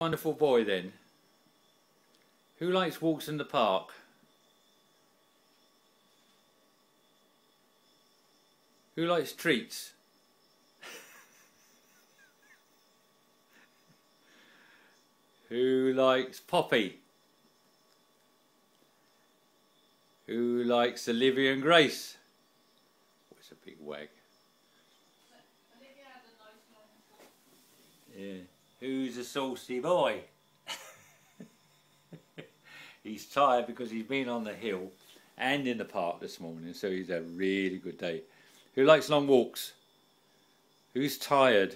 Wonderful boy then. Who likes walks in the park? Who likes treats? Who likes Poppy? Who likes Olivia and Grace? Oh, What's a big wag? Who's a saucy boy? he's tired because he's been on the hill and in the park this morning, so he's had a really good day. Who likes long walks? Who's tired?